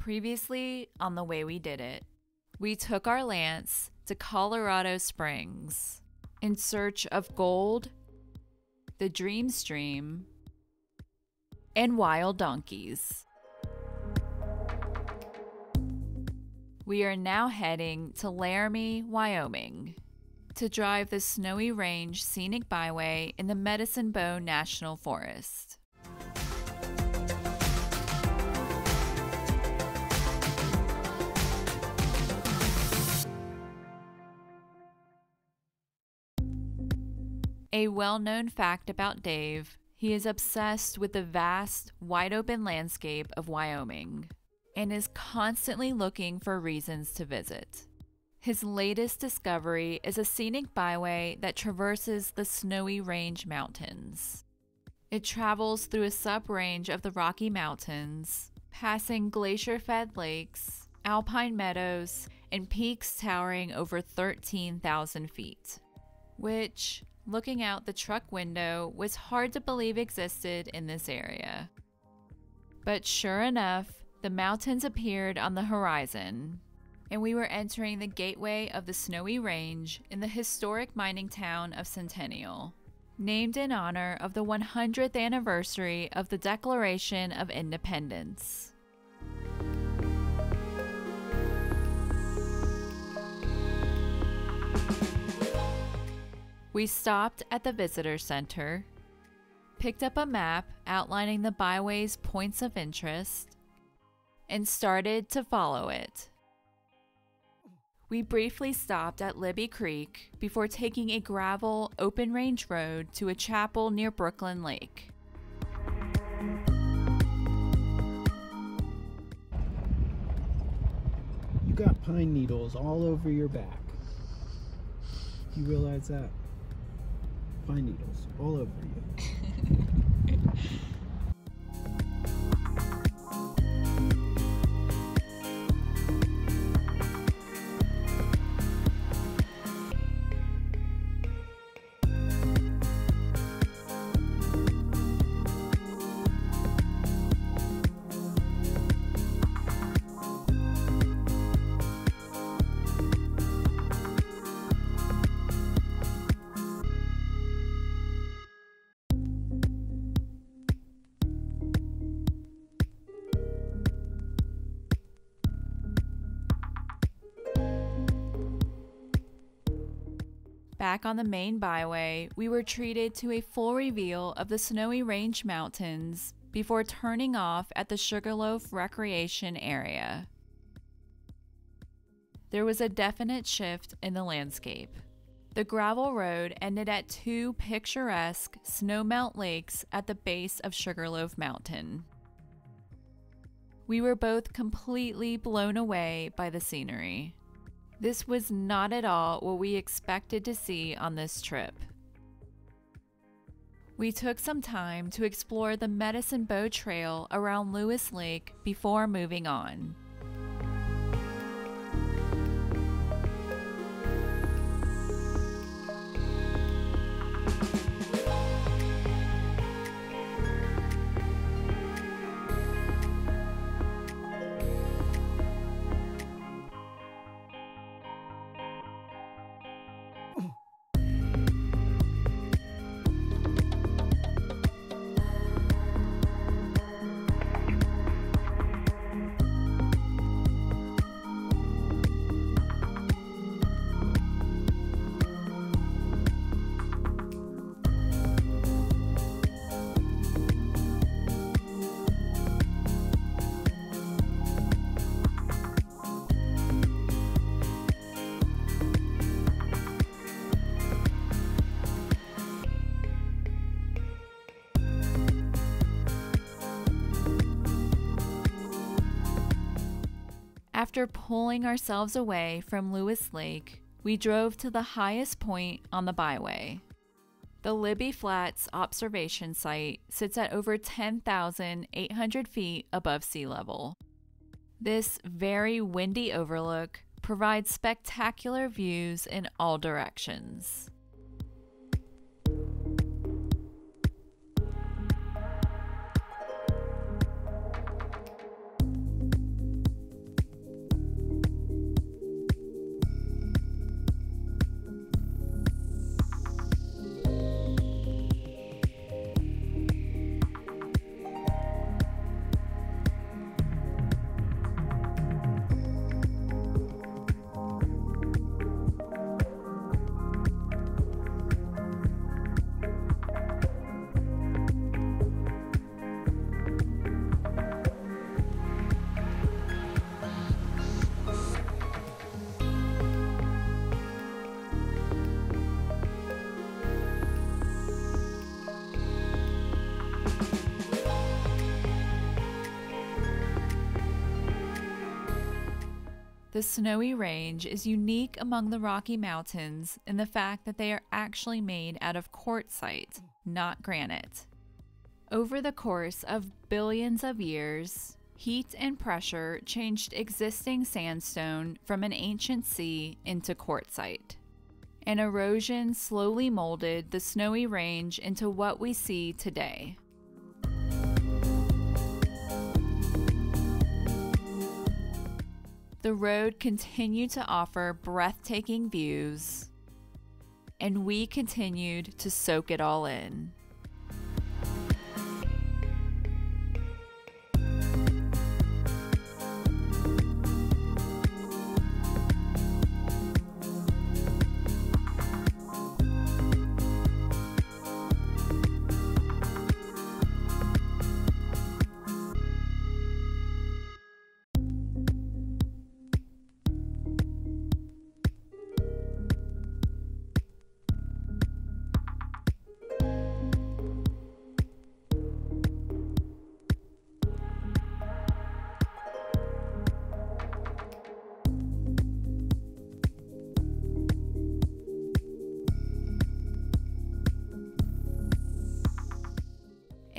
Previously on The Way We Did It, we took our Lance to Colorado Springs in search of gold, the Dream Stream, and wild donkeys. We are now heading to Laramie, Wyoming to drive the Snowy Range Scenic Byway in the Medicine Bow National Forest. A well known fact about Dave he is obsessed with the vast, wide open landscape of Wyoming and is constantly looking for reasons to visit. His latest discovery is a scenic byway that traverses the Snowy Range Mountains. It travels through a sub range of the Rocky Mountains, passing glacier fed lakes, alpine meadows, and peaks towering over 13,000 feet, which, looking out the truck window, was hard to believe existed in this area. But sure enough, the mountains appeared on the horizon, and we were entering the gateway of the Snowy Range in the historic mining town of Centennial, named in honor of the 100th anniversary of the Declaration of Independence. We stopped at the visitor center, picked up a map outlining the byway's points of interest, and started to follow it. We briefly stopped at Libby Creek before taking a gravel, open range road to a chapel near Brooklyn Lake. You got pine needles all over your back. You realize that? Pine needles all over you. Back on the main byway, we were treated to a full reveal of the Snowy Range Mountains before turning off at the Sugarloaf Recreation Area. There was a definite shift in the landscape. The gravel road ended at two picturesque snowmelt lakes at the base of Sugarloaf Mountain. We were both completely blown away by the scenery. This was not at all what we expected to see on this trip. We took some time to explore the Medicine Bow Trail around Lewis Lake before moving on. After pulling ourselves away from Lewis Lake, we drove to the highest point on the byway. The Libby Flats observation site sits at over 10,800 feet above sea level. This very windy overlook provides spectacular views in all directions. The Snowy Range is unique among the Rocky Mountains in the fact that they are actually made out of quartzite, not granite. Over the course of billions of years, heat and pressure changed existing sandstone from an ancient sea into quartzite. And erosion slowly molded the Snowy Range into what we see today. The road continued to offer breathtaking views, and we continued to soak it all in.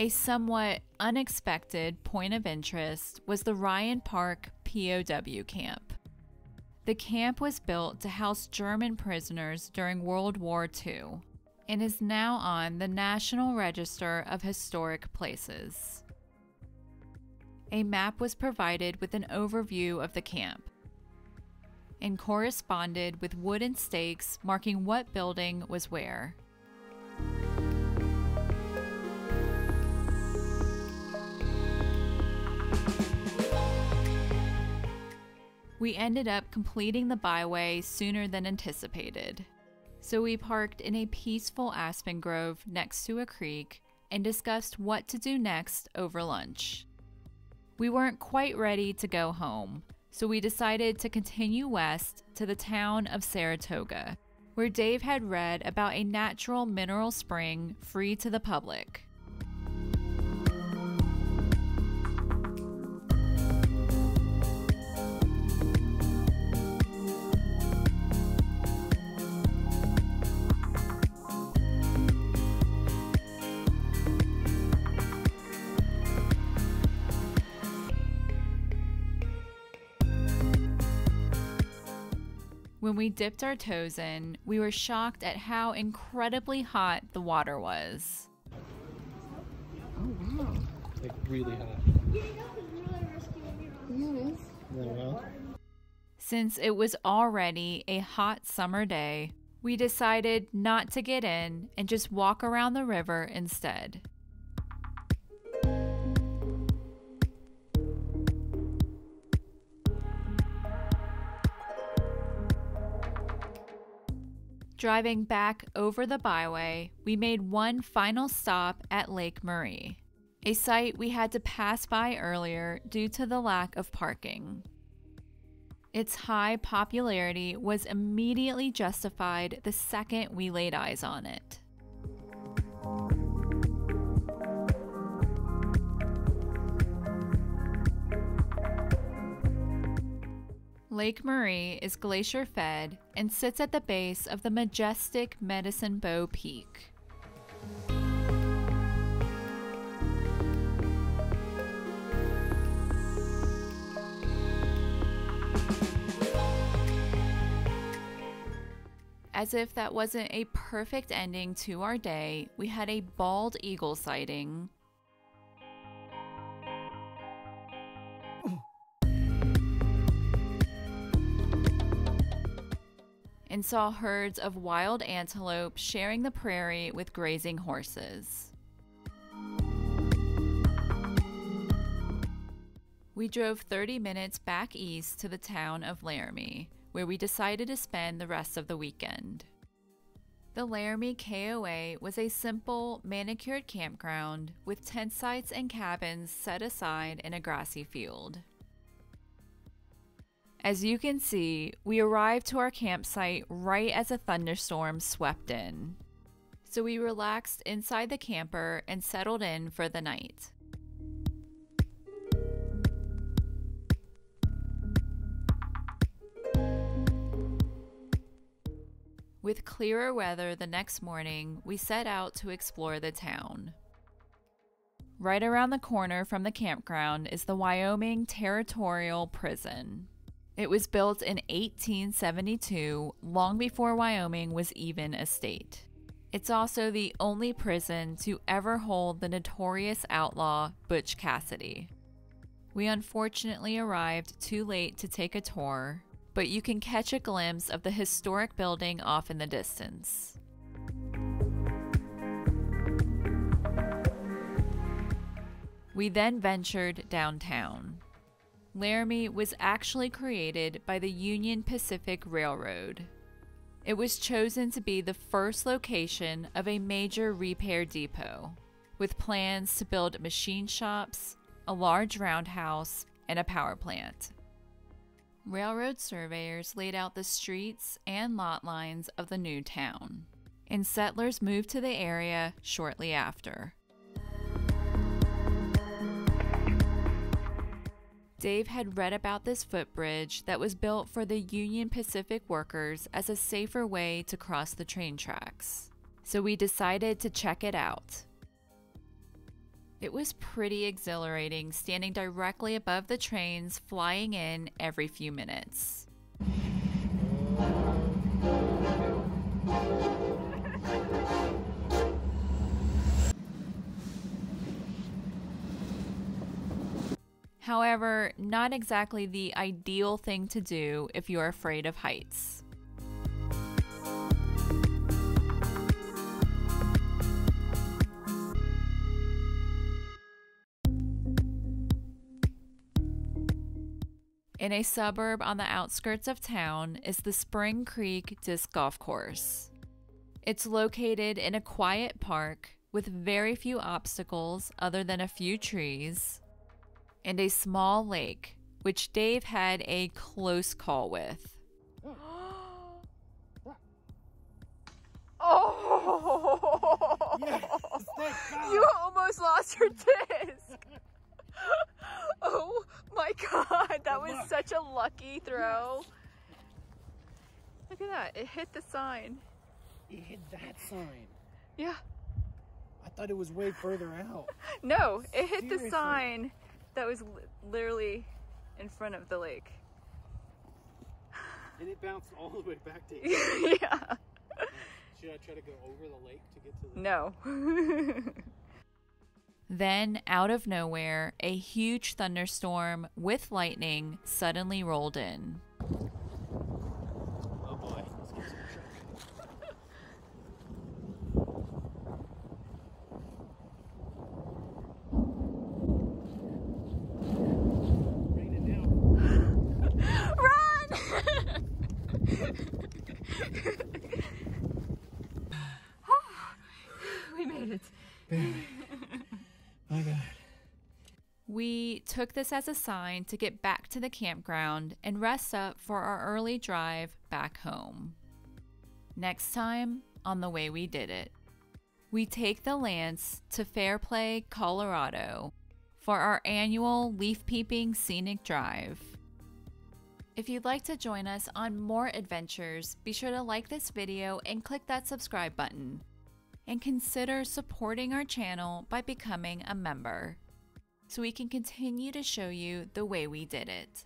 A somewhat unexpected point of interest was the Ryan Park POW camp. The camp was built to house German prisoners during World War II and is now on the National Register of Historic Places. A map was provided with an overview of the camp and corresponded with wooden stakes marking what building was where. We ended up completing the byway sooner than anticipated. So we parked in a peaceful aspen grove next to a creek and discussed what to do next over lunch. We weren't quite ready to go home, so we decided to continue west to the town of Saratoga, where Dave had read about a natural mineral spring free to the public. When we dipped our toes in, we were shocked at how incredibly hot the water was. Oh wow. Like really hot. Yes. Really well. Since it was already a hot summer day, we decided not to get in and just walk around the river instead. Driving back over the byway, we made one final stop at Lake Marie, a site we had to pass by earlier due to the lack of parking. Its high popularity was immediately justified the second we laid eyes on it. Lake Marie is glacier fed and sits at the base of the majestic Medicine Bow Peak. As if that wasn't a perfect ending to our day, we had a bald eagle sighting, and saw herds of wild antelope sharing the prairie with grazing horses. We drove 30 minutes back east to the town of Laramie, where we decided to spend the rest of the weekend. The Laramie KOA was a simple, manicured campground with tent sites and cabins set aside in a grassy field. As you can see, we arrived to our campsite right as a thunderstorm swept in. So we relaxed inside the camper and settled in for the night. With clearer weather the next morning, we set out to explore the town. Right around the corner from the campground is the Wyoming Territorial Prison. It was built in 1872, long before Wyoming was even a state. It's also the only prison to ever hold the notorious outlaw Butch Cassidy. We unfortunately arrived too late to take a tour, but you can catch a glimpse of the historic building off in the distance. We then ventured downtown. Laramie was actually created by the Union Pacific Railroad. It was chosen to be the first location of a major repair depot, with plans to build machine shops, a large roundhouse, and a power plant. Railroad surveyors laid out the streets and lot lines of the new town, and settlers moved to the area shortly after. Dave had read about this footbridge that was built for the Union Pacific workers as a safer way to cross the train tracks. So we decided to check it out. It was pretty exhilarating standing directly above the trains flying in every few minutes. However, not exactly the ideal thing to do if you're afraid of heights. In a suburb on the outskirts of town is the Spring Creek Disc Golf Course. It's located in a quiet park with very few obstacles other than a few trees and a small lake, which Dave had a close call with. Oh! Yes, You almost lost your disc. oh my god, that was such a lucky throw. Look at that, it hit the sign. It hit that sign. Yeah. I thought it was way further out. No, it hit the sign that was li- literally in front of the lake. And it bounced all the way back to you. yeah. Should I try to go over the lake to get to the No. Then, out of nowhere, a huge thunderstorm with lightning suddenly rolled in. Oh boy. Let's get some traction. Rain it down. we made it. My God. We took this as a sign to get back to the campground and rest up for our early drive back home. Next time on The Way We Did It, we take the Lance to Fairplay, Colorado for our annual leaf peeping scenic drive. If you'd like to join us on more adventures, be sure to like this video and click that subscribe button. And consider supporting our channel by becoming a member so we can continue to show you the way we did it.